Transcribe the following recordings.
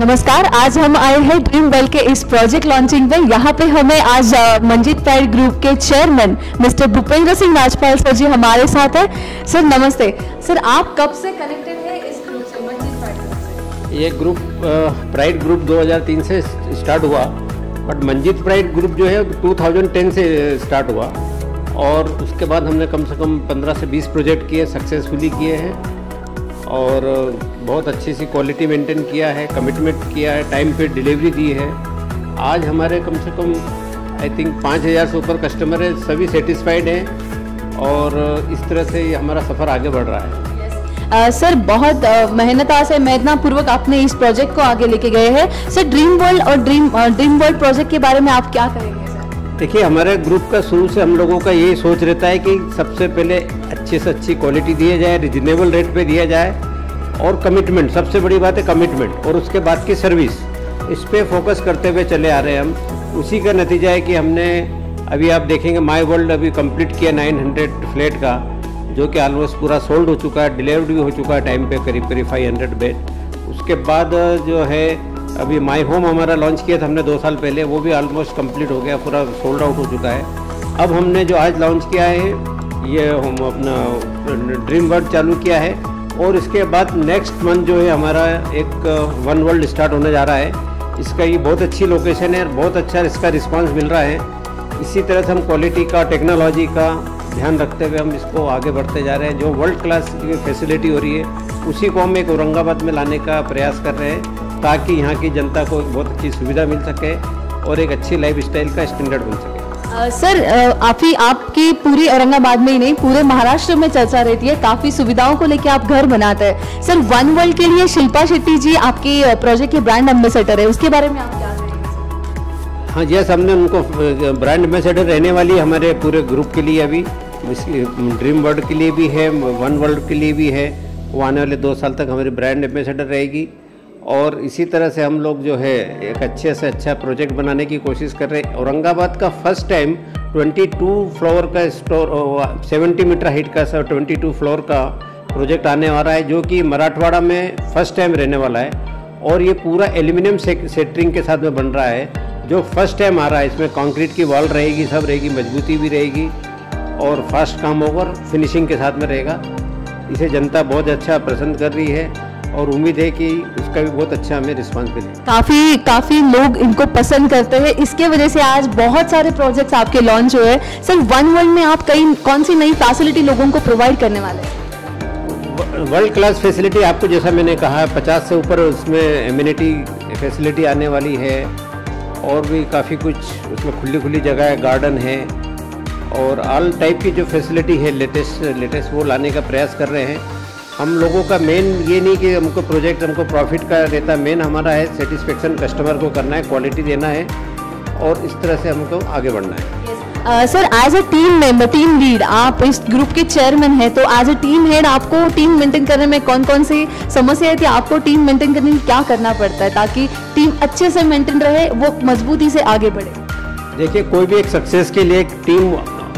नमस्कार, आज हम आए हैं ड्रीम वेल के इस प्रोजेक्ट लॉन्चिंग में। यहाँ पे हमें आज मंजीत प्राइड ग्रुप के chairman mister Bhupendra Singh Rajpal sir ji हमारे साथ है। सर नमस्ते। सर आप कब से कनेक्टेड है इस ग्रुप से, मंजीत ये ग्रुप प्राइड ग्रुप 2003 से स्टार्ट हुआ। बट मंजीत प्राइड ग्रुप जो है 2010 से स्टार्ट हुआ। और उसके बाद हमने कम से कम 15 से 20 प्रोजेक्ट किए सक्सेसफुली किए हैं। और बहुत अच्छी सी क्वालिटी मेंटेन किया है कमिटमेंट किया है टाइम पे डिलीवरी दी है। आज हमारे कम से कम आई थिंक पाँच हज़ार से ऊपर कस्टमर है सभी सेटिस्फाइड हैं और इस तरह से हमारा सफ़र आगे बढ़ रहा है। अ, सर बहुत अ, मेहनता से मेहनता पूर्वक आपने इस प्रोजेक्ट को आगे लेके गए हैं। सर ड्रीम वर्ल्ड और ड्रीम ड्रीम वर्ल्ड प्रोजेक्ट के बारे में आप क्या करेंगे सर देखिए हमारे ग्रुप का शुरू से हम लोगों का यही सोच रहता है कि सबसे पहले अच्छे से अच्छी क्वालिटी दिया जाए रिजनेबल रेट पे दिया जाए। और कमिटमेंट सबसे बड़ी बात है कमिटमेंट और उसके बाद की सर्विस इस पर फोकस करते हुए चले आ रहे हैं हम। उसी का नतीजा है कि हमने, अभी आप देखेंगे माई वर्ल्ड अभी कंप्लीट किया 900 फ्लैट का, जो कि ऑलमोस्ट पूरा सोल्ड हो चुका है डिलीवर्ड भी हो चुका है टाइम पे, करीब करीब 500 बेड उसके बाद जो है, अभी माई होम हमारा लॉन्च किया था हमने दो साल पहले, वो भी ऑलमोस्ट कंप्लीट हो गया, पूरा सोल्ड आउट हो चुका है। अब हमने जो आज लॉन्च किया है, ये हम अपना ड्रीम वर्ल्ड चालू किया है। और इसके बाद नेक्स्ट मंथ जो है हमारा एक वन वर्ल्ड स्टार्ट होने जा रहा है। इसका ये बहुत अच्छी लोकेशन है और बहुत अच्छा इसका रिस्पांस मिल रहा है। इसी तरह से हम क्वालिटी का टेक्नोलॉजी का ध्यान रखते हुए हम इसको आगे बढ़ते जा रहे हैं। जो वर्ल्ड क्लास की फैसिलिटी हो रही है, उसी को हम एक औरंगाबाद में लाने का प्रयास कर रहे हैं, ताकि यहाँ की जनता को बहुत अच्छी सुविधा मिल सके और एक अच्छी लाइफ स्टाइल का स्टैंडर्ड बन सके। सर काफ़ी आपकी पूरी औरंगाबाद में ही नहीं, पूरे महाराष्ट्र में चर्चा रहती है, काफ़ी सुविधाओं को लेकर आप घर बनाते हैं। सर वन वर्ल्ड के लिए शिल्पा शेट्टी जी आपके प्रोजेक्ट के ब्रांड एम्बेसडर है, उसके बारे में आप क्या हाँ यस, हमने उनको ब्रांड एम्बेसडर रहने वाली हमारे पूरे ग्रुप के लिए अभी। ड्रीम वर्ल्ड के लिए भी है वन वर्ल्ड के लिए भी है। वो आने वाले दो साल तक हमारी ब्रांड एम्बेसडर रहेगी। और इसी तरह से हम लोग जो है एक अच्छे से अच्छा प्रोजेक्ट बनाने की कोशिश कर रहे हैं। औरंगाबाद का फ़र्स्ट टाइम 22 फ्लोर का स्टोर 70 मीटर हाइट का सर 22 फ्लोर का प्रोजेक्ट आने वाला है, जो कि मराठवाड़ा में फ़र्स्ट टाइम रहने वाला है। और ये पूरा एल्यूमिनियम सेटरिंग के साथ में बन रहा है। जो फ़र्स्ट टाइम आ रहा है, इसमें कंक्रीट की वॉल रहेगी, सब रहेगी, मजबूती भी रहेगी और फास्ट काम होगा फिनिशिंग के साथ में रहेगा। इसे जनता बहुत अच्छा पसंद कर रही है। और उम्मीद है कि उसका भी बहुत अच्छा हमें रिस्पांस मिले। काफ़ी काफ़ी लोग इनको पसंद करते हैं। इसके वजह से आज बहुत सारे प्रोजेक्ट्स आपके लॉन्च हुए हैं। सर वन वर्ल्ड में आप कई कौन सी नई फैसिलिटी लोगों को प्रोवाइड करने वाले हैं? वर्ल्ड क्लास फैसिलिटी आपको जैसा मैंने कहा 50 से ऊपर उसमें इम्यूनिटी फैसिलिटी आने वाली है। और भी काफ़ी कुछ उसमें खुली खुली जगह है गार्डन है। और ऑल टाइप की जो फैसिलिटी है लेटेस्ट लेटेस्ट वो लाने का प्रयास कर रहे हैं। हम लोगों का मेन ये नहीं कि हमको प्रोजेक्ट हमको प्रॉफिट का रहता मेन हमारा है सेटिस्फेक्शन कस्टमर को करना है क्वालिटी देना है और इस तरह से हमको आगे बढ़ना है। Sir as a team member team lead आप इस ग्रुप के चेयरमैन हैं तो एज अ टीम हेड आपको टीम मेंटेन करने में कौन कौन सी समस्या है थी आपको टीम मेंटेन करने में क्या करना पड़ता है ताकि टीम अच्छे से मेंटेन रहे वो मजबूती से आगे बढ़े? देखिए कोई भी एक सक्सेस के लिए एक टीम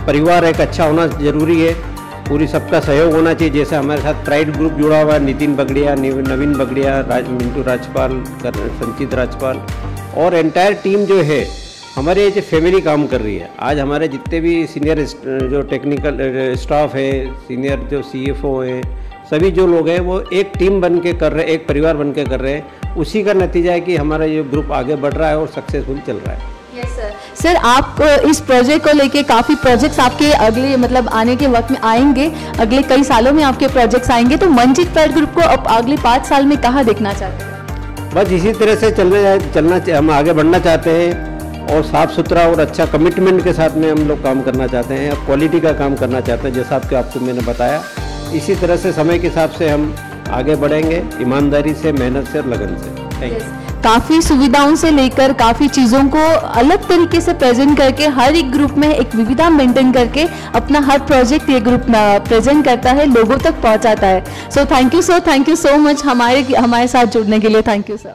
परिवार एक अच्छा होना ज़रूरी है। पूरी सबका सहयोग होना चाहिए, जैसे हमारे साथ प्राइड ग्रुप जुड़ा हुआ है, नितिन बगड़िया नवीन बगड़िया, राज, मिंटू राजपाल संचित राजपाल, और एंटायर टीम जो है, हमारे ये फैमिली काम कर रही है। आज हमारे जितने भी सीनियर जो टेक्निकल स्टाफ है सीनियर जो सीएफओ हैं, सभी जो लोग हैं, वो एक टीम बन के कर रहे हैं, एक परिवार बन के कर रहे हैं। उसी का नतीजा है कि हमारा ये ग्रुप आगे बढ़ रहा है और सक्सेसफुल चल रहा है। सर आप इस प्रोजेक्ट को लेके काफ़ी प्रोजेक्ट्स आपके अगले मतलब आने के वक्त में आएँगे। अगले कई सालों में आपके प्रोजेक्ट्स आएँगे। तो मंजित प्राइड ग्रुप को अब अगले पाँच साल में कहाँ देखना चाहते हैं? बस इसी तरह से चलने चलना हम आगे बढ़ना चाहते हैं और साफ़ सुथरा और अच्छा कमिटमेंट के साथ में हम लोग काम करना चाहते हैं। और क्वालिटी का काम करना चाहते हैं जैसा आपके आपको मैंने बताया। इसी तरह से समय के हिसाब से हम आगे बढ़ेंगे ईमानदारी से मेहनत से और लगन से। थैंक यू काफ़ी सुविधाओं से लेकर काफ़ी चीज़ों को अलग तरीके से प्रेजेंट करके हर एक ग्रुप में एक विविधा मेंटेन करके अपना हर प्रोजेक्ट ये ग्रुप प्रेजेंट करता है, लोगों तक पहुंचाता है। So thank you sir thank you so much हमारे हमारे साथ जुड़ने के लिए. Thank you sir